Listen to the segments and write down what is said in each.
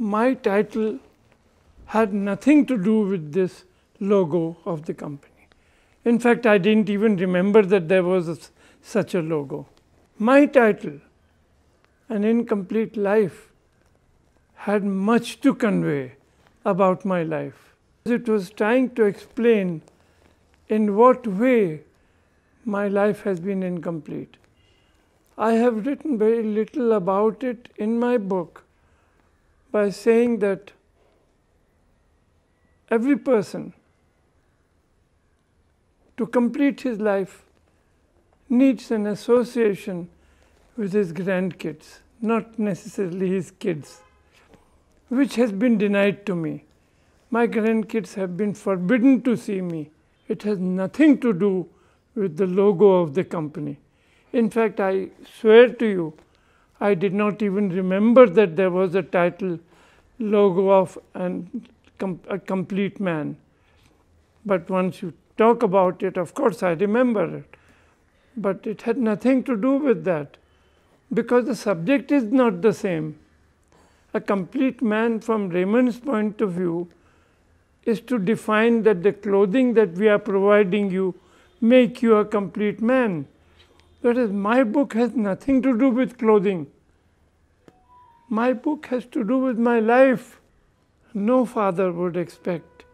my title had nothing to do with this logo of the company. In fact, I didn't even remember that there was a, such a logo. My title, An Incomplete Life, had much to convey about my life. It was trying to explain in what way my life has been incomplete. I have written very little about it in my book by saying that every person to complete his life needs an association with his grandkids, not necessarily his kids, which has been denied to me. My grandkids have been forbidden to see me. It has nothing to do with the logo of the company. In fact, I swear to you, I did not even remember that there was a title logo of an, a complete man. But once you talk about it, of course, I remember it. But it had nothing to do with that because the subject is not the same. A complete man, from Raymond's point of view, is to define that the clothing that we are providing you make you a complete man. Whereas my book has nothing to do with clothing. My book has to do with my life. No father would expect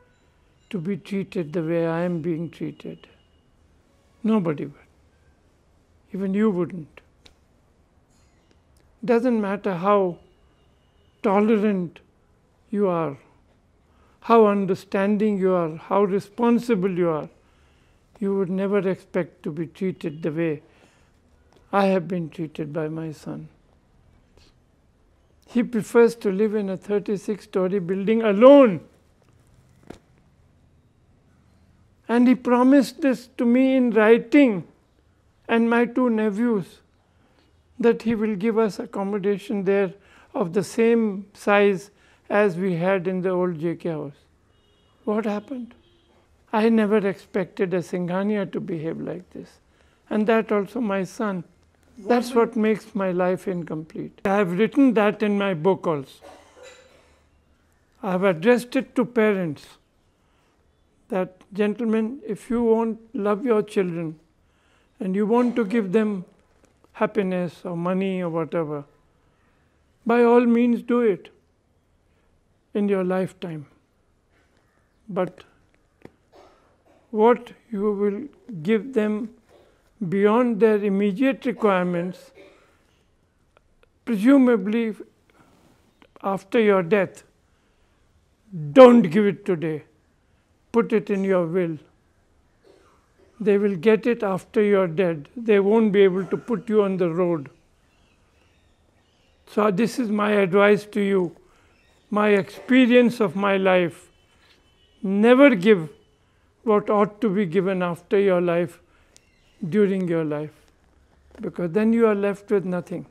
to be treated the way I am being treated. Nobody would. Even you wouldn't. Doesn't matter how tolerant you are, how understanding you are, how responsible you are, you would never expect to be treated the way I have been treated by my son. He prefers to live in a 36 story building alone. And he promised this to me in writing and my two nephews that he will give us accommodation there of the same size as we had in the old JK house. What happened? I never expected a Singhania to behave like this. And that also my son. That's what makes my life incomplete. I have written that in my book also. I have addressed it to parents that, gentlemen, if you want love your children and you want to give them happiness or money or whatever, by all means do it in your lifetime. But what you will give them beyond their immediate requirements, presumably after your death, don't give it today. Put it in your will. They will get it after you're dead. They won't be able to put you on the road. So, this is my advice to you, my experience of my life. Never give what ought to be given after your life during your life, because then you are left with nothing.